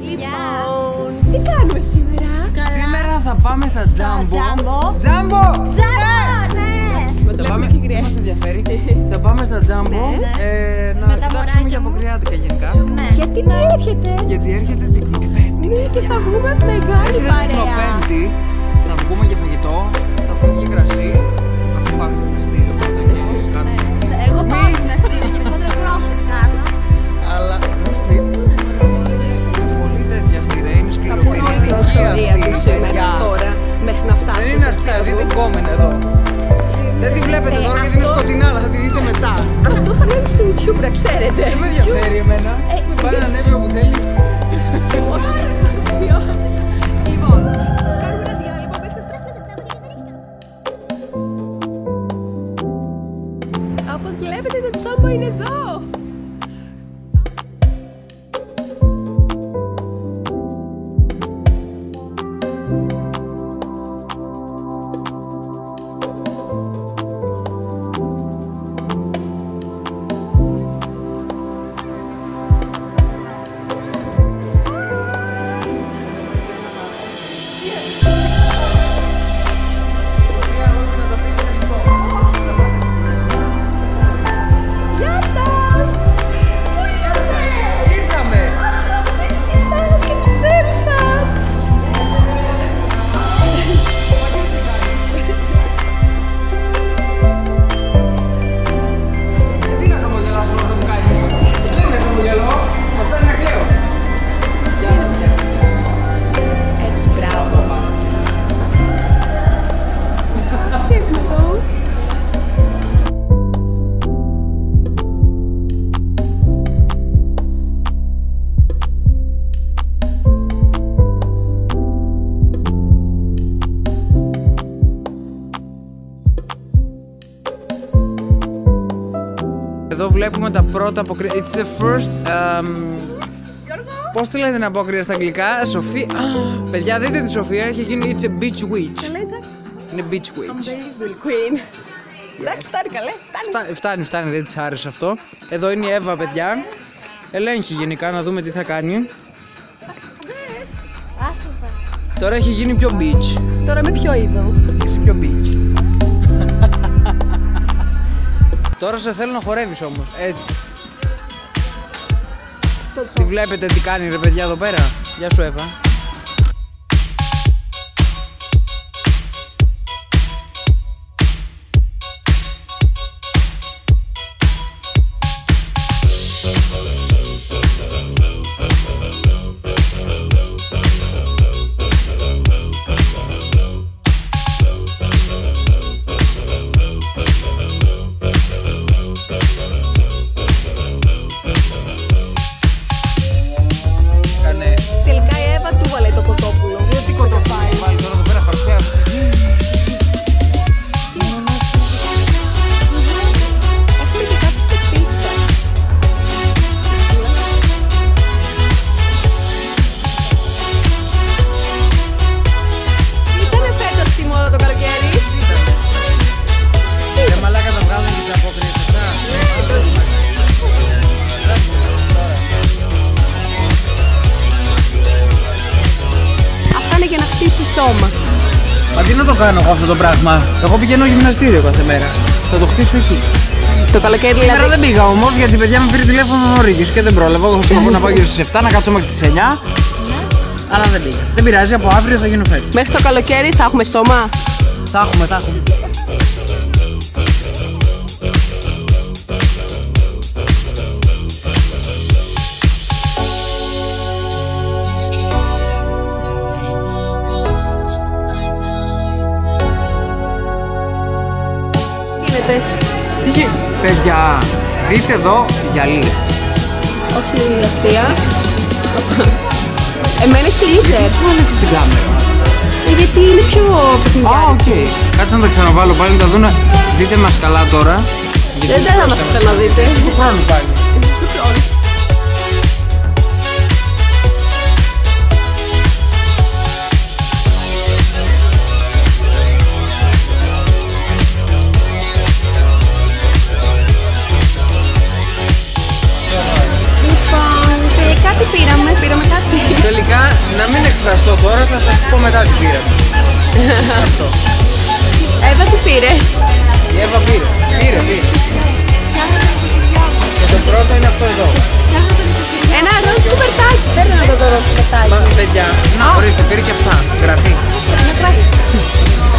Λοιπόν, τι κάνουμε σήμερα; Σήμερα θα πάμε στα Jumbo. Jumbo. Jumbo! Τζάμπα, ναι! Με Θα βλέπουμε πάμε, και γριά. μας ενδιαφέρει. θα πάμε στα Jumbo Ναι, ναι. ε, να Με τα κοιτάξουμε μωράκια για μου. αποκριάτικα γενικά. Ναι. Γιατί να έρχεται; Γιατί έρχεται τσικλοπέμπτη. Ναι, και θα βγούμε μεγάλη Έρχεται παρέα. τσικλοπέμπτη. Θα βγούμε για φαγητό, θα βγούμε για κρασί. Εδώ βλέπουμε τα πρώτα αποκρία. It's the first. Um, Πώς τη λένε την απόκρια στα αγγλικά, Σοφία. Α, παιδιά, δείτε τη Σοφία, έχει γίνει It's a beach witch. Καλά ήταν. Είναι beach witch. Unbelievable queen. Εντάξει, φτάνει καλέ. Φτάνει. Φτάνει, φτάνει, φτάνει, δεν της άρεσε αυτό. Εδώ είναι η Εύα, παιδιά. Ελέγχει γενικά να δούμε τι θα κάνει. Άσε με. Τώρα έχει γίνει πιο beach. Τώρα με ποιο είδο. Είσαι πιο beach. Τώρα σε θέλω να χορεύεις όμως, έτσι. Τι βλέπετε τι κάνει ρε παιδιά εδώ πέρα; Γεια σου Εύα. Σώμα. Μα τι να το κάνω εγώ αυτό το πράγμα; Εγώ πηγαίνω γυμναστήριο κάθε μέρα. Θα το χτίσω εκεί. Το καλοκαίρι Σήμερα δηλαδή. δεν πήγα όμως γιατί η παιδιά με πήρε τηλέφωνο νωρί και δεν πρόλαβα. Εγώ σκοπό να πάω γύρω στις 7 να κάτσω μέχρι τις 9. Αλλά δεν πήγα. Δεν πειράζει, από αύριο θα γίνω φέτος. Μέχρι το καλοκαίρι θα έχουμε σώμα; Θα έχουμε, θα έχουμε. Τι γίνεται. Τι γι- παιδιά, δείτε εδώ γυαλί. Όχι αστεία. Εμένα έχει laser. Τι βάλε αυτή την κάμερα; Ε, Γιατί είναι πιο Α, παιχνίδια. οκ. Κάτσε να τα ξαναβάλω πάλι να τα δούνε. Δείτε μας καλά τώρα. Γιατί Δεν θα μας ξαναδείτε. του χρόνου πάλι. Εκφραστώ τώρα, θα σας πω μετά τι πήρα. Αυτό. Εύα τι πήρες; Η Εύα πήρε. Πήρε, πήρε. Και το πρώτο είναι αυτό εδώ. Ένα ροζ κουβερτάκι. Θέλω να δω το ροζ κουβερτάκι. Μα, παιδιά, να ορίστε, πήρε και αυτά. Γραφή.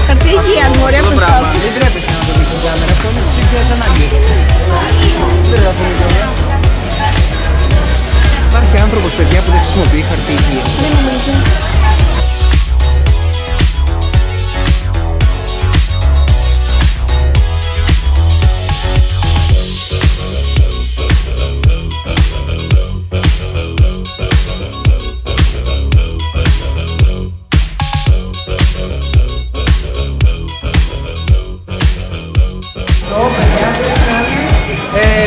Χαρτί υγεία μου, ωραία Αυτό το πράγμα. κουβερτάκι. Δεν τρέπεσαι να το δεις στην κάμερα. Αυτό είναι ψυχιές ανάγκες. Δεν γράφω κιόλας. Υπάρχει άνθρωπος, παιδιά, που δεν χρησιμοποιεί χαρτί υγείας.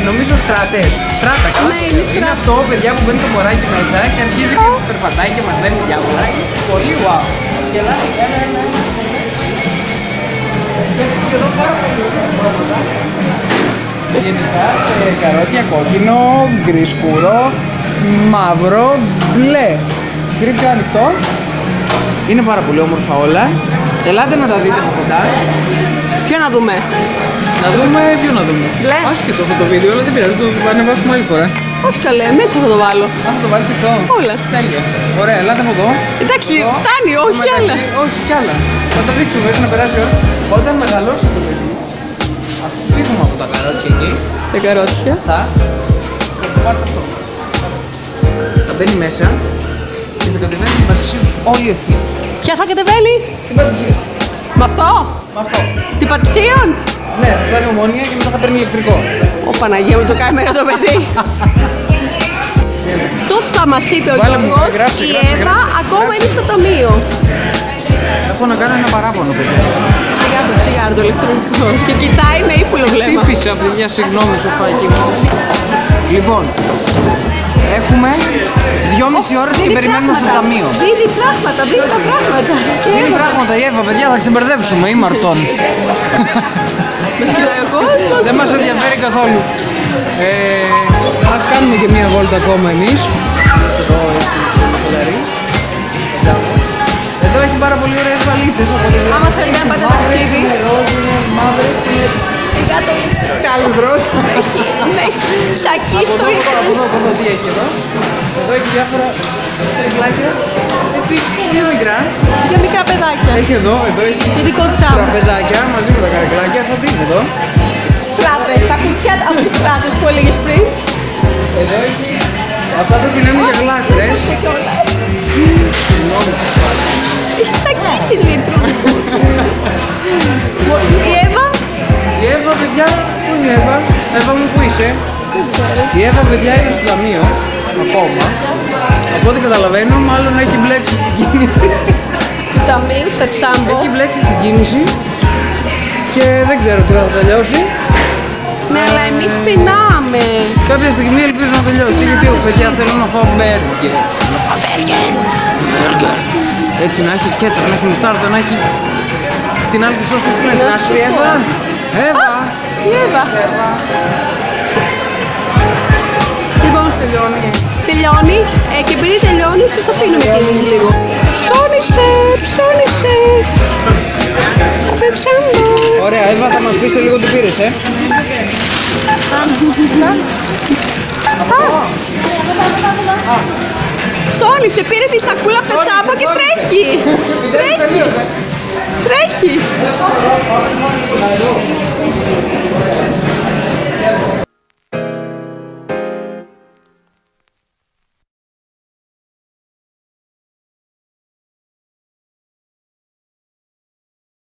Νομίζω στράτες. Στράτα, καλά. Ναι, το είναι λέω. είναι αυτό, παιδιά, που μπαίνει το μωράκι μέσα και αρχίζει και περπατάει και μας δένει διάφορα. Πολύ wow. Και ελάτε, έλα, έλα, έλα. Και εδώ πάρα πολύ ωραία πράγματα. Γενικά, ε, καρότσια κόκκινο, γκρι σκούρο, μαύρο, μπλε. Γκρι πιο ανοιχτό. Είναι πάρα πολύ όμορφα όλα. Ελάτε να τα δείτε από κοντά. Ποιο να δούμε. Να δούμε, ποιο να δούμε. Μπλε. Άσχετο αυτό το βίντεο, αλλά δεν πειράζει, το ανεβάσουμε άλλη φορά. Όχι καλέ, μέσα θα το βάλω. Α, θα το βάλεις και αυτό. Όλα. Τέλεια. Ωραία, ελάτε από εδώ. Εντάξει, Εδώ. φτάνει, Στο όχι άλλα. μεταξύ, Όχι κι άλλα. Θα το δείξουμε, έτσι να περάσει η ώρα. Όταν μεγαλώσει το παιδί, αφού φύγουμε από τα καρότσια εκεί, Τα καρότσια. αυτά, θα το πάρετε αυτό. Θα μπαίνει μέσα και θα κατεβαίνει την πατησία σου. Όλη ευθεία. Ποια θα κατεβαίνει; Την πατησία σου. Με αυτό; Με αυτό. Την πατησίων; Ναι, θα είναι ομόνια και μετά θα παίρνει ηλεκτρικό. Ω Παναγία μου το κάμερα το παιδί. Τόσα μας είπε ο Βάλε μου, Γιώργος, γράψε, η γράψε, Εύα γράψε. ακόμα είναι στο ταμείο. Έχω να κάνω ένα παράπονο, παιδιά. Σιγά το τσιγάρο το ηλεκτρονικό και κοιτάει με ύπουλο βλέμμα. Χτύπησα, παιδιά, συγγνώμη, σοφάκι μου. Λοιπόν, έχουμε δυόμιση ώρες και Δίνει περιμένουμε στο πράγματα. ταμείο. Δίνει πράγματα, δίνει τα πράγματα. Είναι πράγματα η Εύα, παιδιά, θα ξεμπερδέψουμε, ή μαρτών. Μας κοιτάει ο κόσμος. Δεν μας ενδιαφέρει καθόλου. Ε, ας κάνουμε και μία βόλτα ακόμα εμείς. Εδώ έτσι, στο δαρί. Εδώ έχει πάρα πολύ ωραίες βαλίτσες. από ό,τι βλέπω. Άμα θέλετε να πάτε Μαύρες, ταξίδι. είναι ροζ, είναι μαύρες, είναι Σιγά το ηλεκτρονικό. και άλλες ροζ. Έχει, έχει σακί Από στο εδώ, από εδώ, από ηλεκτρονικό. εδώ, από εδώ, τι έχει εδώ. Εδώ έχει διάφορα τρικλάκια. Έτσι, πιο μικρά. Για μικρά παιδάκια. Έχει εδώ, εδώ έχει Ειδικότητά μου. τραπεζάκια μαζί με τα καρεκλάκια. Θα δείτε εδώ. Στράτες, τα κουτιά από τις στράτες που έλεγες πριν. Εδώ έχει. Αυτά πρέπει να είναι για γλάστρες. Εύα, Εύα μου πού είσαι; Η Εύα, παιδιά, είναι στο ταμείο, ακόμα. Από ό,τι καταλαβαίνω, μάλλον έχει μπλέξει στην κίνηση. του ταμείου στα Τσάμπο. έχει μπλέξει στην κίνηση και δεν ξέρω τι ώρα θα τελειώσει. Ναι, αλλά εμείς πεινάμε. Κάποια στιγμή ελπίζω να τελειώσει, γιατί παιδιά θέλω να φάω μπέργκερ. Να φάω μπέργκερ. Μπέργκερ. Έτσι να έχει κέτσαπ, να έχει μουστάρδα, να έχει την άλλη τη σως που στείλει την άσπρη Εύα. Εύα. Η Εύα. Λοιπόν, τελειώνει ε, και επειδή τελειώνει, σας αφήνουμε και εμείς λίγο. Ψώνισε, ψώνισε. Από το Τσάμπο. Ωραία, Εύα θα μας πεις σε λίγο τι πήρες, ε. Ψώνισε, πήρε τη σακούλα από το Τσάμπο και τρέχει. Τρέχει. Τρέχει.